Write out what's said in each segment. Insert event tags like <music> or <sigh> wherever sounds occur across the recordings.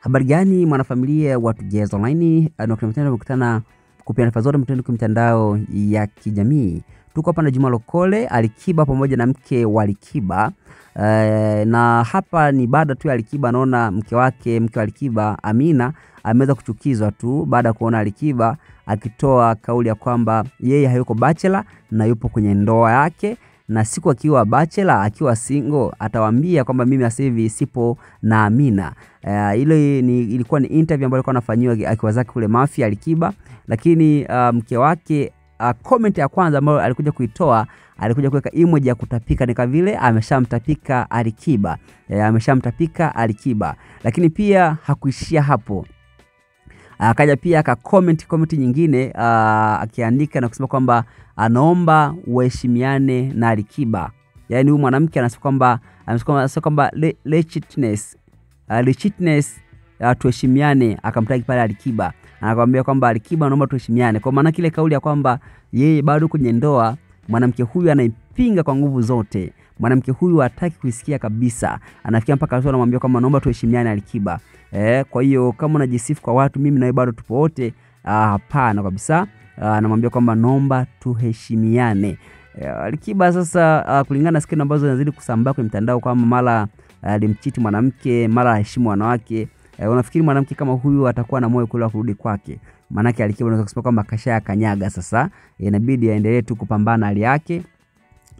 Habari gani mwanafamilia wa Tujeza Online? Tumekutana kupitia nafasi zote mtandao kwa mitandao ya kijamii. Tuko hapa na Juma Lokole, Alikiba pamoja na mke wa Alikiba. e, na hapa ni baada tu ya Alikiba naona mke wake, mke wa Alikiba Amina ameweza kuchukizwa tu baada ya kuona Alikiba akitoa kauli ya kwamba yeye hayuko bachelor na yupo kwenye ndoa yake na siku akiwa bachelor akiwa single atawaambia kwamba mimi sasa hivi sipo na Amina. Uh, ile ni, ilikuwa ni interview ambayo alikuwa anafanyiwa akiwa zake kule Mafia Alikiba, lakini uh, mke wake uh, comment ya kwanza ambayo alikuja kuitoa alikuja kuweka emoji ya kutapika, ni vile ameshamtapika Alikiba e, ameshamtapika Alikiba. Lakini pia hakuishia hapo, akaja pia aka comment nyingine uh, akiandika na kusema kwamba anaomba uheshimiane na Alikiba. Yaani huyu mwanamke anasema kwamba anasema kwamba legitness legitness uh, tuheshimiane, akamtaki pale Alikiba, anakwambia kwamba Alikiba anaomba tuheshimiane, kwa maana kile kauli ya kwamba yeye bado kwenye ndoa mwanamke huyu anaipinga kwa nguvu zote. Mwanamke huyu hataki kuisikia kabisa, anafikia mpaka hatua anamwambia kwamba naomba tuheshimiane Alikiba. Eh, kwa hiyo kama unajisifu kwa watu, mimi nawe bado tupo wote, hapana kabisa. Anamwambia kwamba naomba tuheshimiane. Eh, Alikiba sasa, a, kulingana na skendo ambazo zinazidi kusambaa kwenye mtandao kwamba mara alimchiti mwanamke, mara aheshimu wanawake. Eh, unafikiri mwanamke kama huyu atakuwa na moyo kule wa kurudi kwake? Maanake Alikiba unaweza kusema kwamba kashaya kanyaga sasa, inabidi aendelee tu kupambana hali yake,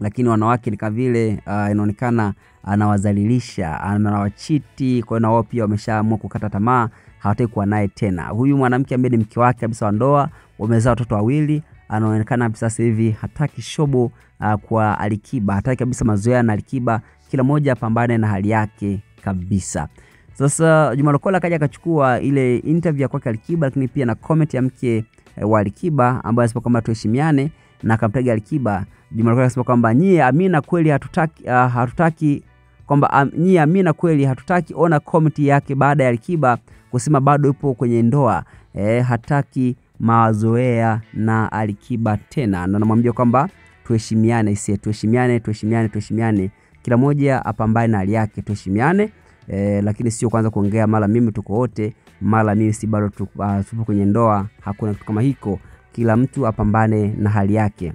lakini wanawake ni kavile vile uh, inaonekana anawazalilisha, anawachiti. Kwa hiyo na wao pia wameshaamua kukata tamaa, hawataki kuwa naye tena. Huyu mwanamke ambaye ni mke wake kabisa wa ndoa, wamezaa watoto wawili, anaonekana kabisa sasa hivi hataki shobo uh, kwa Alikiba, hataki kabisa mazoea na Alikiba, kila mmoja apambane na hali yake kabisa. Sasa Juma Lokola akaja akachukua ile interview ya kwake Alikiba, lakini pia na comment ya mke wa Alikiba ambaye anasema kwamba tuheshimiane na akamtaja Alikiba. Juma Lokole akasema kwamba nyie Amina kweli hatutaki, uh, hatutaki kwamba um, nyie Amina kweli hatutaki ona komenti yake baada ya Alikiba kusema bado yupo kwenye ndoa e, hataki mazoea na Alikiba tena, na namwambia kwamba tuheshimiane, isi tuheshimiane, tuheshimiane, tuheshimiane, kila mmoja apambane na hali yake, tuheshimiane. E, lakini sio kwanza kuongea mara mimi tuko wote, mara mimi si bado tupo uh, kwenye ndoa. Hakuna kitu kama hiko, kila mtu apambane na hali yake.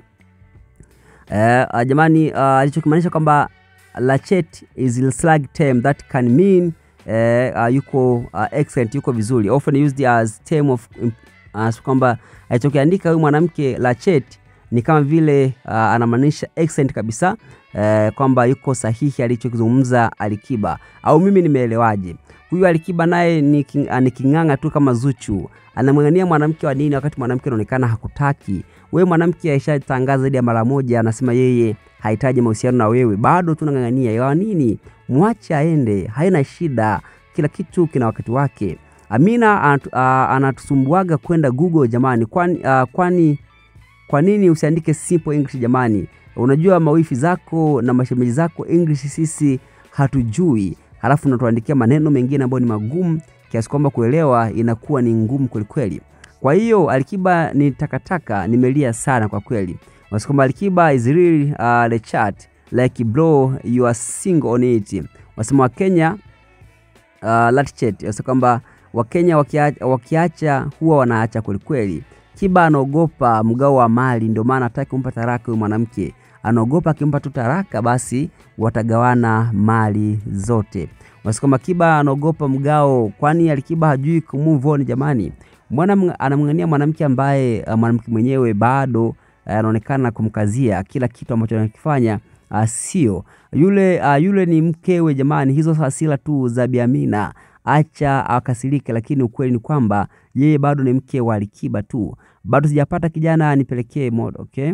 Uh, jamani uh, alichokimaanisha kwamba lachet is a slang term that can mean uh, uh, yuko uh, excellent, yuko vizuri, often used as term of uh, kwamba alichokiandika huyu mwanamke lachet ni kama vile uh, anamaanisha excellent kabisa eh, kwamba yuko sahihi alichokizungumza Alikiba, au mimi nimeelewaje? Huyu Alikiba naye ni king'ang'a tu kama Zuchu, anamng'ang'ania mwanamke wa nini wakati mwanamke anaonekana hakutaki wewe. Mwanamke aishatangaza zaidi ya mara moja, anasema yeye hahitaji mahusiano na wewe, bado tu nang'ang'ania ya nini? Mwache aende, haina shida, kila kitu kina wakati wake. Amina uh, anatusumbuaga kwenda Google jamani, kwani uh, kwani kwa nini usiandike simple English jamani? Unajua mawifi zako na mashemeji zako English sisi hatujui, halafu unatuandikia maneno mengine ambayo ni magumu kiasi kwamba kuelewa inakuwa ni ngumu kwelikweli. Kwa hiyo Alikiba ni takataka, nimelia sana kwa kweli. Wasi kwamba Alikiba is really uh, the chat like bro you are single on it. Wasema Wakenya uh, kwamba Wakenya wakiacha, wakiacha huwa wanaacha kwelikweli. Kiba anaogopa mgao wa mali, ndio maana hataki kumpa taraka huyu mwanamke. Anaogopa akimpa tu taraka, basi watagawana mali zote. Wasiko Makiba anaogopa mgao, kwani Alikiba hajui kumove on jamani. Mwana anamng'ania mwanamke ambaye uh, mwanamke mwenyewe bado anaonekana uh, kumkazia kila kitu ambacho anakifanya uh, sio yule uh, yule ni mkewe jamani. Hizo hasira tu za Biamina acha akasirike, lakini ukweli ni kwamba yeye bado ni mke wa Alikiba tu. Bado sijapata kijana anipelekee modo, okay?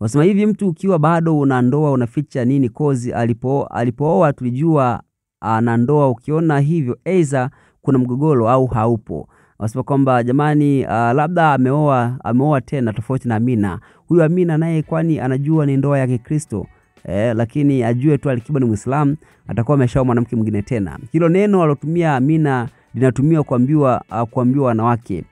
Wasema hivi, mtu ukiwa bado una ndoa unaficha nini? Kozi alipo alipooa tulijua ana ndoa. Ukiona hivyo, aidha kuna mgogoro au haupo. Wasema kwamba jamani, uh, labda ameoa ameoa tena, tofauti na Amina. Huyu Amina naye kwani anajua ni ndoa ya Kikristo eh, lakini ajue tu Alikiba ni Muislamu, atakuwa ameshaoa mwanamke mwingine tena. Hilo neno alotumia Amina linatumiwa kuambiwa uh, kuambiwa wanawake.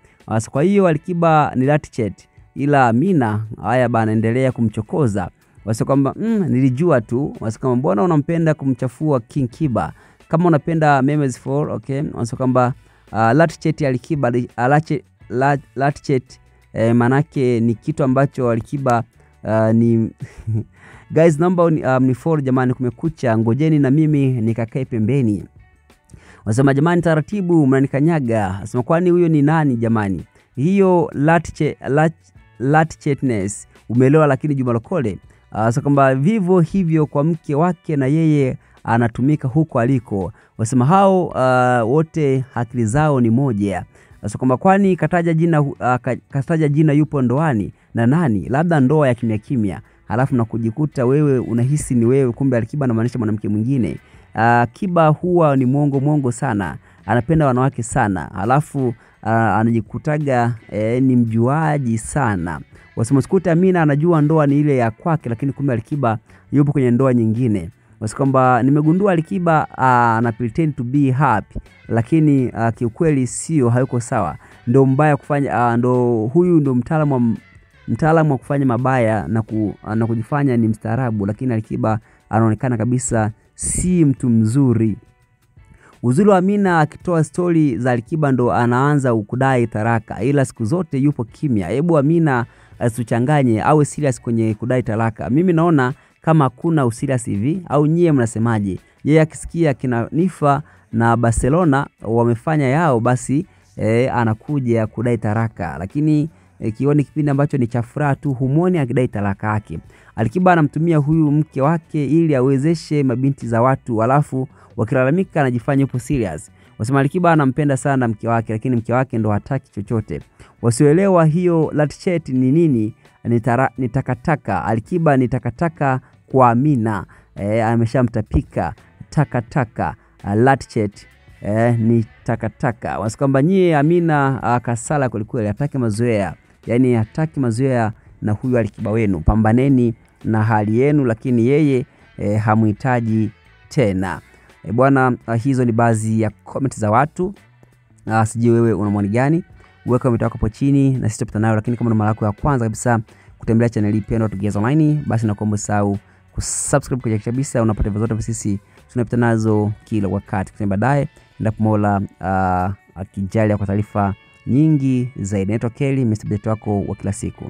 Kwa hiyo Alikiba ni latchet, ila Amina haya bana, endelea kumchokoza wasi kwamba mm, nilijua tu wasi kwamba mbona unampenda kumchafua King Kiba. kama unapenda memes for okay, wasi kwamba uh, Latchet Alikiba alache Latchet, Lat, Latchet eh, manake ni kitu ambacho Alikiba uh, ni <laughs> guys, naomba um, ni for jamani, kumekucha, ngojeni na mimi nikakae pembeni. Wasema jamani, taratibu mnanikanyaga. Asema kwani huyo ni nani jamani? Hiyo Latchet, Lat, Latchetness umeelewa, lakini Juma Lokole uh, so kwamba vivyo hivyo kwa mke wake na yeye anatumika huko aliko. Wasema hao uh, wote akili zao ni moja. So kwamba kwani kataja jina, uh, kataja jina yupo ndoani na nani, labda ndoa ya kimya kimya, halafu na kujikuta wewe unahisi ni wewe, kumbe Alikiba anamaanisha mwanamke mwingine. Uh, Kiba huwa ni mwongo mwongo sana, anapenda wanawake sana, alafu uh, anajikutaga eh, ni mjuaji sana. Wasimsikute Amina anajua ndoa ni ile ya kwake, lakini kumbe Alikiba yupo kwenye ndoa nyingine. basi kwamba nimegundua Alikiba ana uh, pretend to be happy, lakini uh, kiukweli sio, hayuko sawa. Ndo mbaya kufanya uh, ndo huyu ndo mtaalamu wa mtaalamu wa kufanya mabaya na, ku, uh, na kujifanya ni mstaarabu, lakini Alikiba anaonekana kabisa si mtu mzuri. Uzuri wa Amina akitoa stori za Alikiba ndo anaanza kudai taraka, ila siku zote yupo kimya. Hebu Amina asituchanganye, awe serious kwenye kudai talaka. Mimi naona kama hakuna usirias hivi, au nyie mnasemaje? Yeye akisikia kina Nifa na Barcelona wamefanya yao, basi e, anakuja kudai taraka, lakini e, kioni kipindi ambacho ni cha furaha tu, humwoni akidai talaka yake. Alikiba anamtumia huyu mke wake ili awezeshe mabinti za watu, alafu wakilalamika anajifanya yupo serious. Wasema Alikiba anampenda sana mke wake, lakini mke wake ndo hataki chochote. Wasioelewa hiyo Latchet ni nini? Ni takataka. Alikiba ni takataka kwa Amina e, ameshamtapika takataka. Latchet e, ni takataka. Wasi kwamba nyie Amina akasala kwelikweli, hataki mazoea, yaani hataki mazoea na huyu Alikiba wenu. Pambaneni na hali yenu, lakini yeye e, hamhitaji tena. E, bwana, hizo ni baadhi ya comment za watu. uh, Sijui wewe una maoni gani? Weka comment yako hapo chini na sisi tutapata nayo, lakini kama ni mara yako ya kwanza kabisa kutembelea channel hii pendwa tugeza Online, basi nakuomba usahau kusubscribe kwa kabisa, unapata video zote sisi tunapita nazo kila wakati. Kwa baadaye endapo Mola uh, akijalia kwa taarifa nyingi zaidi. Naitwa Kelly, Mr. Beto wako wa kila siku.